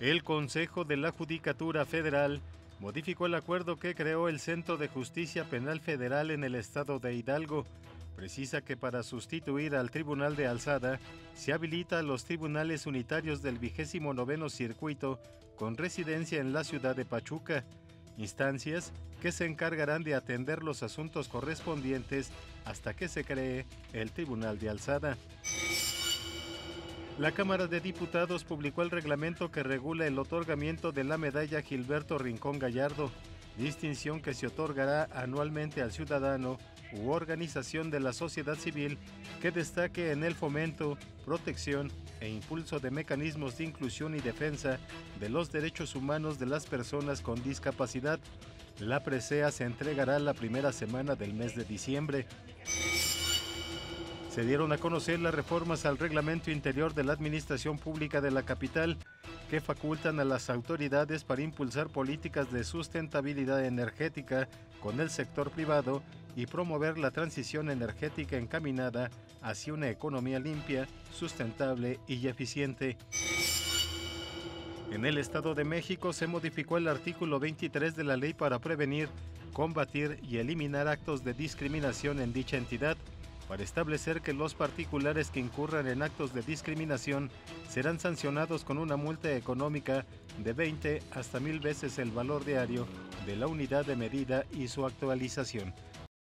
El Consejo de la Judicatura Federal modificó el acuerdo que creó el Centro de Justicia Penal Federal en el estado de Hidalgo. Precisa que para sustituir al Tribunal de Alzada se habilita a los tribunales unitarios del vigésimo noveno circuito con residencia en la ciudad de Pachuca, instancias que se encargarán de atender los asuntos correspondientes hasta que se cree el Tribunal de Alzada. La Cámara de Diputados publicó el reglamento que regula el otorgamiento de la medalla Gilberto Rincón Gallardo, distinción que se otorgará anualmente al ciudadano u organización de la sociedad civil que destaque en el fomento, protección e impulso de mecanismos de inclusión y defensa de los derechos humanos de las personas con discapacidad. La presea se entregará la primera semana del mes de diciembre se dieron a conocer las reformas al reglamento interior de la Administración Pública de la capital que facultan a las autoridades para impulsar políticas de sustentabilidad energética con el sector privado y promover la transición energética encaminada hacia una economía limpia, sustentable y eficiente. En el Estado de México se modificó el artículo 23 de la ley para prevenir, combatir y eliminar actos de discriminación en dicha entidad para establecer que los particulares que incurran en actos de discriminación serán sancionados con una multa económica de 20 hasta mil veces el valor diario de la unidad de medida y su actualización.